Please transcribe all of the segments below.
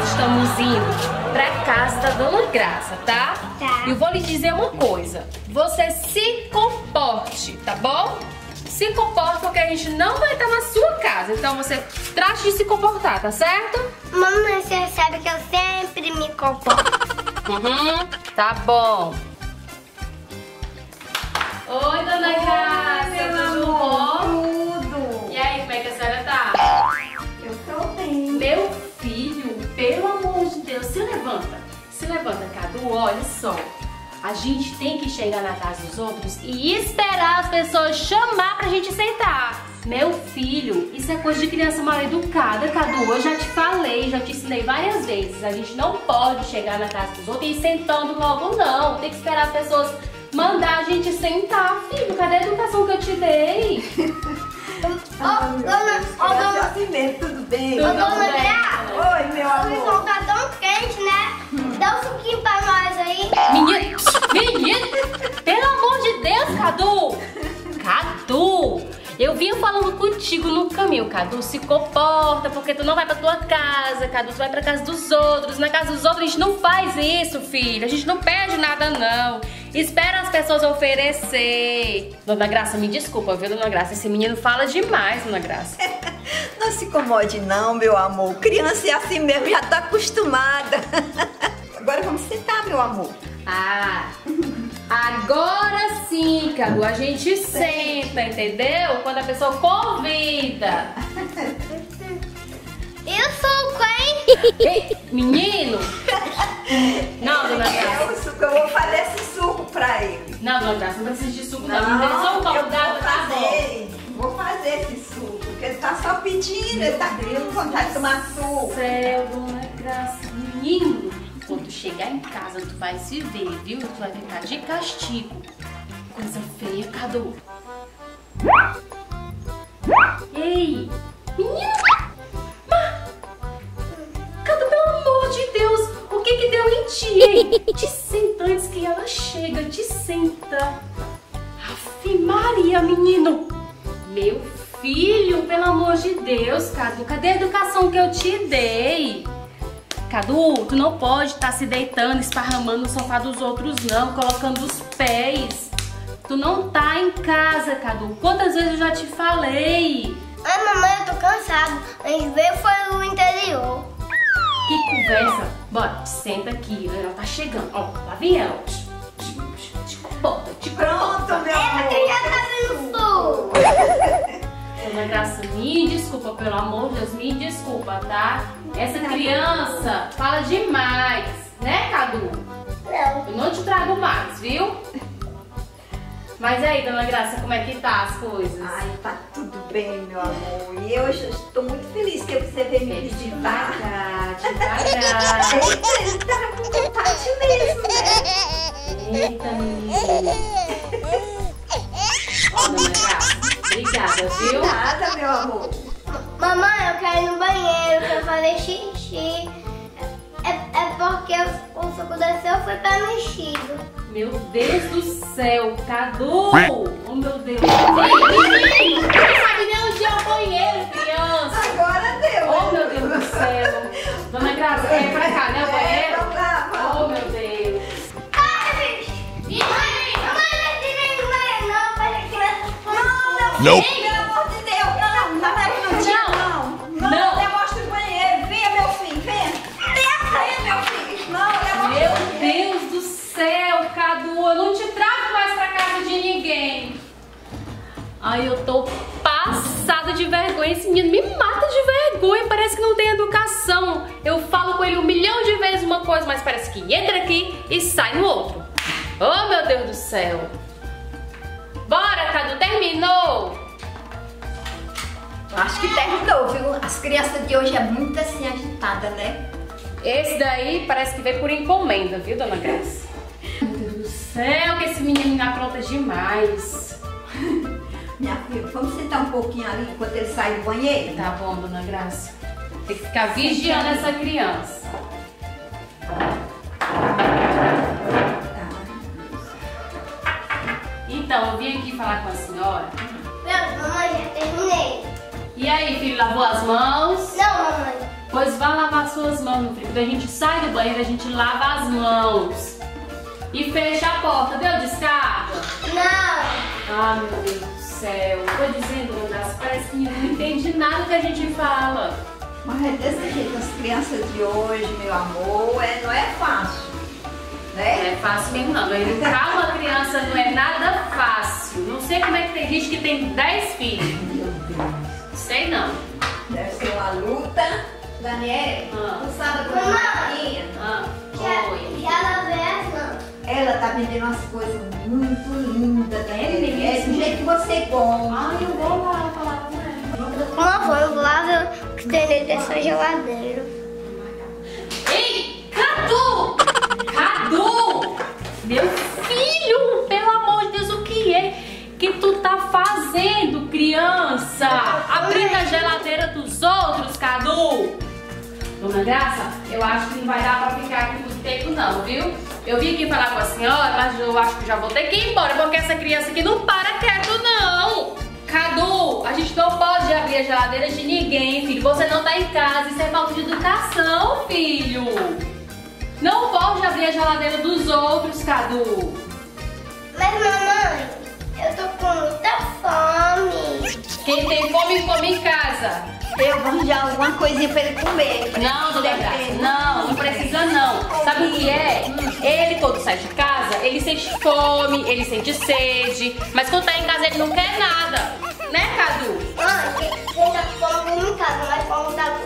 nós estamos indo pra casa da Dona Graça, tá? Tá. E eu vou lhe dizer uma coisa. Você se comporte, tá bom? Se comporte porque a gente não vai estar na sua casa. Então você trate de se comportar, tá certo? Mamãe, você sabe que eu sempre me comporto. Uhum, tá bom. Oi, Dona Graça, tudo bom? Olha só. A gente tem que chegar na casa dos outros e esperar as pessoas chamar pra gente sentar. Meu filho, isso é coisa de criança mal educada, Cadu. Eu já te falei, já te ensinei várias vezes. A gente não pode chegar na casa dos outros e ir sentando logo, não. Tem que esperar as pessoas mandar a gente sentar, filho. Cadê a educação que eu te dei? Ô, dona, ô, dona, assim mesmo, tudo bem? Tudo dona bem. Eu vinha falando contigo no caminho, Cadu, se comporta, porque tu não vai pra tua casa, Cadu, tu vai pra casa dos outros. Na casa dos outros a gente não faz isso, filho, a gente não pede nada, não. Espera as pessoas oferecer. Dona Graça, me desculpa, viu, Dona Graça? Esse menino fala demais, Dona Graça. Não se incomode não, meu amor. Criança é assim mesmo, já tá acostumada. Agora vamos sentar, meu amor. Ah, agora sim, Cadu, a gente senta, entendeu? Quando a pessoa convida. Eu sou quem? Ei, menino! Não, dona É Graça. o suco, eu vou fazer esse suco pra ele. Não, dona Graça, não precisa de suco, não. Ele só um vou tá bom. Vou fazer esse suco, porque ele tá só pedindo, ele tá com vontade de tomar suco. Céu, dona Graça. Menino, chegar em casa, tu vai se ver, viu? Tu vai ficar de castigo. Coisa feia, Cadu. Ei, menino! Ma- Cadu, pelo amor de Deus, o que que deu em ti, hein? Te senta antes que ela chega, te senta. Aff, Maria, menino! Meu filho, pelo amor de Deus, Cadu, cadê a educação que eu te dei? Cadu, tu não pode estar se deitando, esparramando no sofá dos outros, não, colocando os pés. Tu não tá em casa, Cadu. Quantas vezes eu já te falei? Ai, mamãe, eu tô cansado. A gente veio foi no interior. Que conversa. Bora, senta aqui, ela tá chegando. Ó, lá vem ela. Te comporta, te Pronto, meu É, porque amor. já tá vendo sul. Dona Graça, me desculpa, pelo amor de Deus, me desculpa, tá? Essa criança fala demais, né, Cadu? Não. Eu não te trago mais, viu? Mas aí, Dona Graça, como é que tá as coisas? Ai, tá tudo bem, meu amor. E eu estou muito feliz que você veio me visitar. Devagar, devagar. Eita, tá com vontade mesmo, né? Eita, menina. Ó, Dona Graça, obrigada, viu? Nada, meu amor. Mamãe, eu quero ir no banheiro, quero fazer xixi. É, é porque o suco desceu foi pra mexido. Meu Deus do céu, Cadu! Oh, meu Deus. Ei, não sabe nem onde é o banheiro, criança. Agora deu. Oh, meu Deus do céu. Dona Graça, é pra cá, né, o É, banheiro? vamos lá, Oh, meu Deus. Ai, ninguém. Ai, eu tô passada de vergonha. Esse menino me mata de vergonha. Parece que não tem educação. Eu falo com ele um milhão de vezes uma coisa, mas parece que entra aqui e sai no outro. Oh, meu Deus do céu. Bora, Cadu, terminou. Acho que terminou, viu? As crianças de hoje é muito assim agitada, né? Esse daí parece que veio por encomenda, viu, dona Graça? Céu, que esse menino me apronta demais. Minha filha, vamos sentar um pouquinho ali enquanto ele sai do banheiro? Tá bom, dona Graça. Tem que ficar vigiando essa criança. Então, eu vim aqui falar com a senhora. Pronto, mamãe, já terminei. E aí, filho, lavou as mãos? Não, mamãe. Pois vá lavar suas mãos, meu filho. Quando a gente sai do banheiro, a gente lava as mãos. E fecha a porta, deu descarga? Não. Ah, meu Deus do céu. Tô dizendo, Lucas, parece que não entende nada que a gente fala. Mas é desse jeito, as crianças de hoje, meu amor, é, não é fácil. Não Né? é fácil mesmo não. Educar uma criança não é nada fácil. Não sei como é que tem gente que tem 10 filhos. Meu Deus. Sei não. Deve ser uma luta. Daniela, Ah. tu sabe como é minha? Ah, Já, oi. já lavei as mãos. Ela tá vendendo umas coisas muito lindas, Daniela. É mesmo? do jeito que você gosta. Ai, eu vou lá falar com ela. Eu lavo o que tem dentro dessa geladeira. Ei, Cadu! Cadu! Meu filho, pelo amor de Deus, o que é que tu tá fazendo, criança? Abrindo a geladeira dos outros, Cadu! Dona Graça, eu acho que não vai dar pra ficar aqui tempo não, viu? Eu vim aqui falar com a senhora, mas eu acho que já vou ter que ir embora, porque essa criança aqui não para quieto, não! Cadu, a gente não pode abrir a geladeira de ninguém, filho. Você não tá em casa, isso é falta de educação, filho. Não pode abrir a geladeira dos outros, Cadu. Mas mamãe, eu tô com muita fome. Quem tem fome, come em casa. Eu vou arranjar alguma coisinha pra ele comer. Não, dona Graça, não, não precisa não. Sabe o que é? Ele quando sai de casa, ele sente fome, ele sente sede, mas quando tá em casa ele não quer nada. Né, Cadu? Mãe, quem quem tá fome em casa, mas quando tá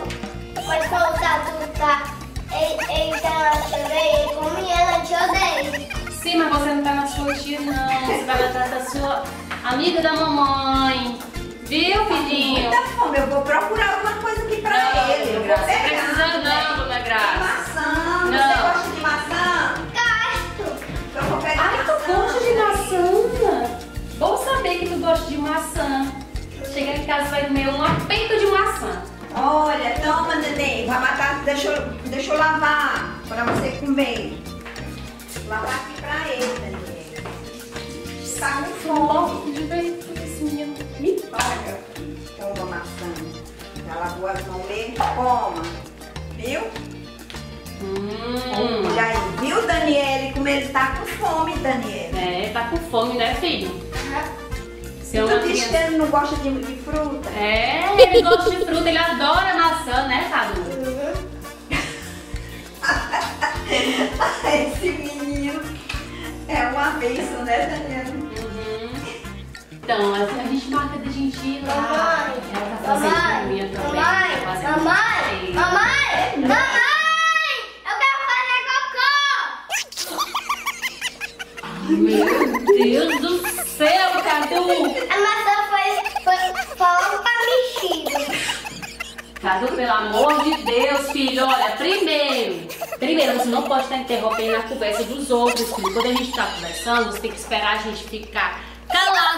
mas quando tá tudo tá. Ele, ele tá na chuveira, ele come ela, te odeia. Sim, mas você não tá na sua tia, não. Você vai atrás da sua amiga da mamãe. Viu, filhinho? Muita fome, eu vou procurar alguma coisa aqui pra Não, ele. Vou Graça, pegar. precisa não, dona Graça. Maçã, Não. você gosta de maçã? Gasto. Eu vou pegar Ai, tu gosta de maçã? Bom saber que tu gosta de maçã. Chega em casa vai comer um apeito de maçã. Olha, toma, neném. Vai matar, deixa, eu- deixa eu lavar pra você comer. Lavar aqui pra ele, neném. Tá com fome. Menino me paga. Toma maçã. Já lavou as mãos mesmo? Toma. Viu? Hum. Olha aí, viu, Daniele? Como ele tá com fome, Daniele. É, tá com fome, né, filho? É disse que criança- ele não gosta de, de fruta? É, ele gosta de fruta, ele adora maçã, né, Cadu? Esse menino é uma bênção, né, Daniele? Então, a, a gente marca da gente ir lá. Mamãe, Ela tá fazendo mamãe, mamãe, mamãe, passeio. mamãe, mamãe, eu quero fazer cocô. Meu Deus do céu, Cadu! A maçã foi, foi, foi pra mexido. Cadu, pelo amor de Deus, filho, olha, primeiro, primeiro, você não pode estar interrompendo a conversa dos outros, filho. Quando a gente tá conversando, você tem que esperar a gente ficar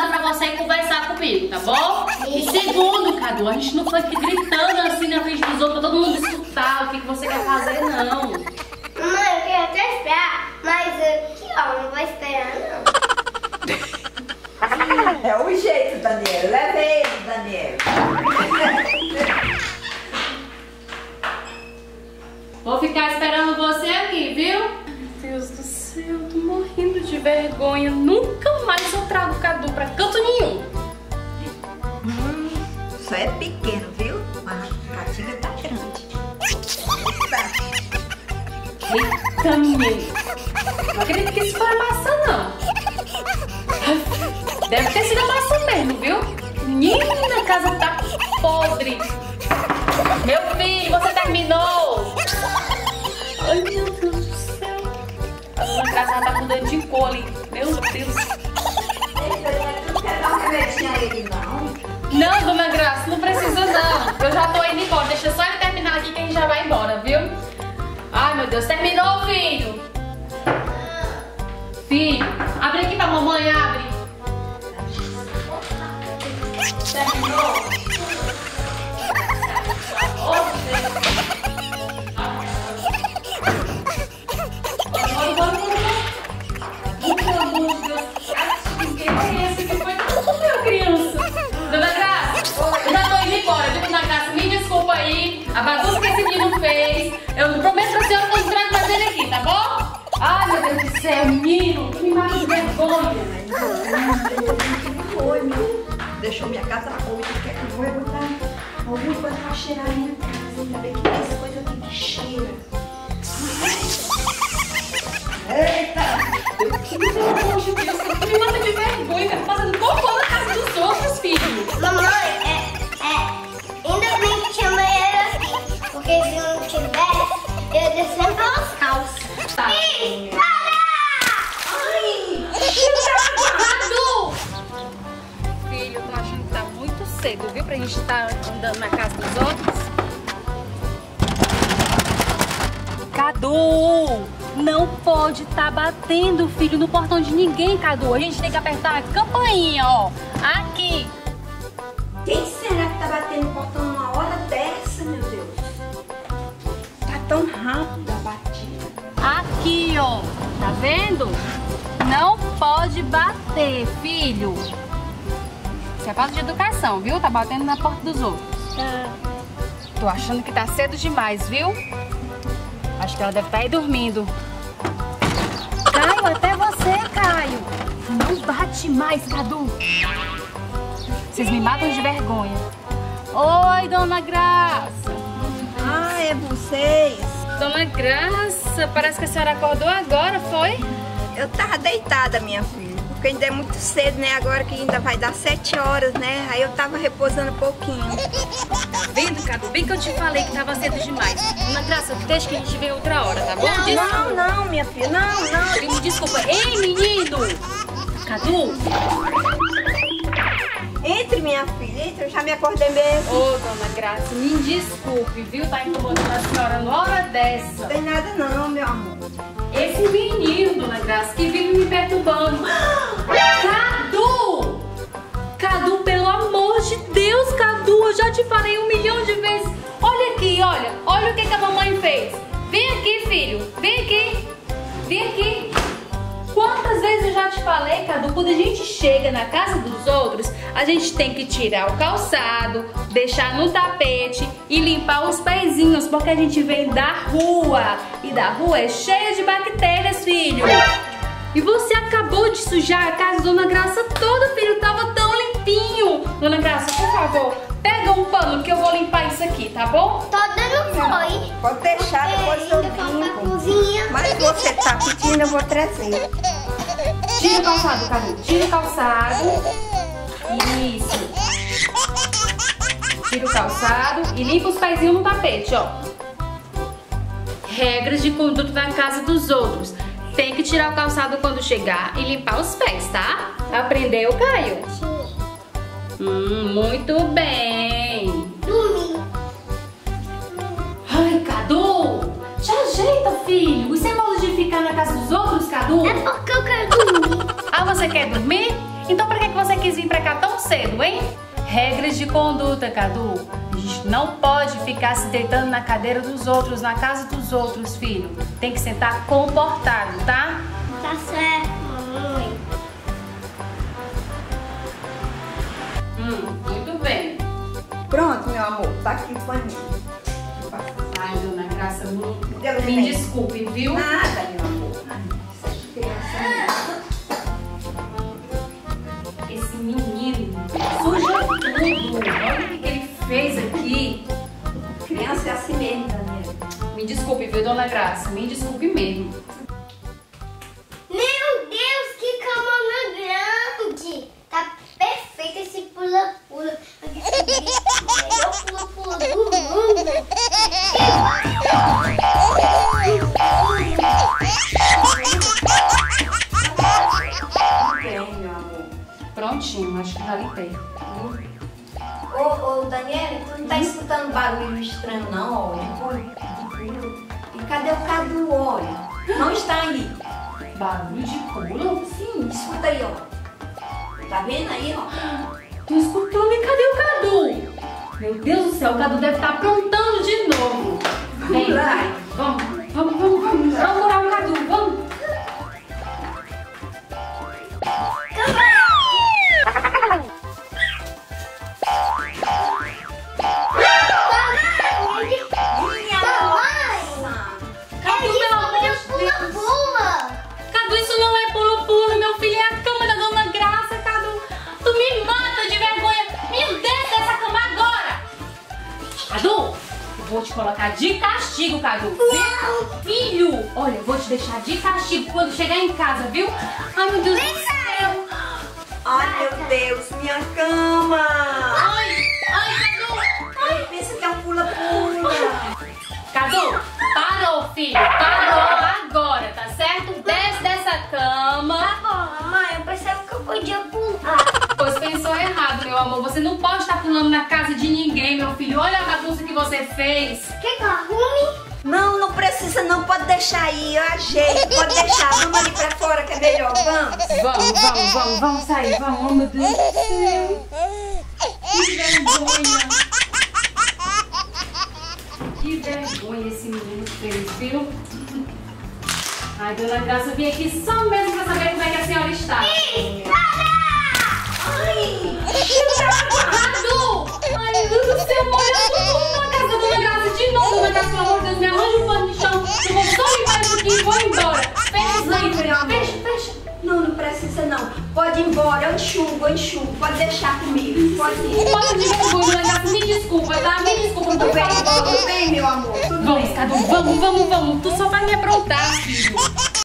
pra você conversar comigo, tá bom? E segundo, Cadu, a gente não foi aqui gritando assim na frente dos outros pra todo mundo escutar o que, que você quer fazer, não. Mamãe, eu queria até esperar, mas aqui ó, não vou esperar não. É o jeito, Daniel. Leva ele, Daniel. Vou ficar esperando você aqui, viu? Meu Deus do céu, tô morrendo de vergonha. Nunca mais eu trago o Cadu pra canto nenhum. Só é pequeno, viu? Mas a catinga tá grande. Eita, menino. Não acredito que isso foi a maçã, não. Deve ter sido a maçã mesmo, viu? Menina, a casa tá podre. Meu filho, você terminou? Dedo de cole. Meu Deus. Não quer dar um remedinho a ele, não? Dona Graça, não precisa não. Eu já tô indo embora. Deixa só ele terminar aqui que a gente já vai embora, viu? Ai, meu Deus. Terminou, filho? Filho, abre aqui pra mamãe, abre. Terminou? Ô, Deus. Céu, menino, que de vergonha. Meu. Deixou minha casa ruim. Quer que eu vou botar alguma coisa pra cheirar a minha casa? Ainda bem que essa coisa aqui que cheira. Estar andando na casa dos outros. Cadu! Não pode estar batendo, filho, no portão de ninguém, Cadu. A gente tem que apertar a campainha, ó. Aqui. Quem será que tá batendo no portão numa hora dessa, meu Deus? Tá tão rápido a batida. Aqui, ó. Tá vendo? Não pode bater, filho. Isso é falta de educação, viu? Tá batendo na porta dos outros. Tô achando que tá cedo demais, viu? Acho que ela deve estar aí dormindo. Caio, até você, Caio. Não bate mais, Cadu. Vocês me matam de vergonha. Oi, dona Graça. Ah, é vocês? Dona Graça, parece que a senhora acordou agora, foi? Eu tava deitada, minha filha. Porque ainda é muito cedo, né? Agora que ainda vai dar sete horas, né? Aí eu tava repousando um pouquinho. Tá vendo, Cadu? Bem que eu te falei que tava cedo demais. Dona Graça, deixa que a gente vê outra hora, tá bom? Não, não, minha filha, não, não. Me desculpa. Ei, menino! Cadu! Entre, minha filha, entre. Eu já me acordei mesmo. Ô, dona Graça, me desculpe, viu? Tá incomodando a senhora na hora dessa. Não tem nada não, meu amor. Esse menino, dona Graça, que vive me perturbando. Cadu! Cadu, pelo amor de Deus, Cadu, eu já te falei um milhão de vezes. Olha aqui, olha. Olha o que, que a mamãe fez. Vem aqui, filho. Vem aqui. Vem aqui. Quantas vezes eu já te falei, Cadu, quando a gente chega na casa dos outros, a gente tem que tirar o calçado, deixar no tapete e limpar os pezinhos, porque a gente vem da rua. E da rua é cheia de bactérias, filho. E você acabou de sujar a casa, Dona Graça, toda, filho. Tava tão limpinho. Dona Graça, por favor, pega um pano que eu vou limpar isso aqui, tá bom? Toda não foi. Pode deixar, depois eu limpo. Mas você tá pedindo, eu vou trazer. Tira o calçado, Cadu. Tira o calçado. Isso. Tira o calçado e limpa os pezinhos no tapete, ó. Regras de conduta na casa dos outros. Tem que tirar o calçado quando chegar e limpar os pés, tá? Aprendeu, Caio? Hum, muito bem. Ai, Cadu! Te ajeita, filho. Isso é modo de ficar na casa dos outros, Cadu? É porque eu quero dormir. Ah, você quer dormir? Então por que que você quis vir pra cá tão cedo, hein? Regras de conduta, Cadu. A gente não pode ficar se deitando na cadeira dos outros, na casa dos outros, filho. Tem que sentar comportado, tá? Tá certo, mamãe. Hum, muito bem. Pronto, meu amor, tá aqui o paninho. Ai, dona Graça, me, me neném. desculpe, viu? Nada, meu amor. Ai. Esse menino suja tudo. Olha o que, que ele fez aqui. Criança é assim mesmo, Daniela. Me desculpe, viu, dona Graça? Me desculpe mesmo. Meu amor. Prontinho, acho que já limpei. Ô, ô, Daniela, tu não tá escutando barulho estranho, não, olha. E cadê o Cadu, olha? Não está aí. Barulho de pula? Sim, escuta aí, ó. Tá vendo aí, ó? Tô escutando e cadê o Cadu? Meu Deus do céu, o Cadu deve estar aprontando de novo. Vem, vai. Vamos, vamos, vamos, colocar de castigo, Cadu. Viu? Filho, olha, eu vou te deixar de castigo quando chegar em casa, viu? Ai, meu Deus do céu. Ai, meu Deus, minha cama. Ai, ai, Cadu. Ai, pensa que é um pula-pula. Cadu, parou, filho. Parou amor. Você não pode estar pulando na casa de ninguém, meu filho. Olha a bagunça que você fez. Quer que eu arrume? Não, não precisa não, pode deixar aí, eu ajeito, pode deixar, vamos ali pra fora que é melhor, vamos. Vamos, vamos, vamos, vamos sair, vamos, oh, meu Deus do céu. Que vergonha. Que vergonha esse menino fez, viu? Ai, dona Graça, eu vim aqui só mesmo pra saber como é que a senhora está. Ai, Cadu! Ai, meu Deus do céu, molha tudo na casa da Dona Graça de novo. Dona Graça, pelo amor de Deus, me arranja um pano de chão. Eu vou só limpar isso aqui e vou embora. Fecha isso aí, meu amor. fecha, fecha. Não, não precisa não, pode ir embora, eu enxugo, eu enxugo, pode deixar comigo, pode ir. Pode de vergonha, Graça, me desculpa, tá? Me desculpa, Tudo bem, tudo bem, meu amor, tudo Vamos, bem. Cadu, vamos, vamos, vamos. Tu só vai me aprontar, filho.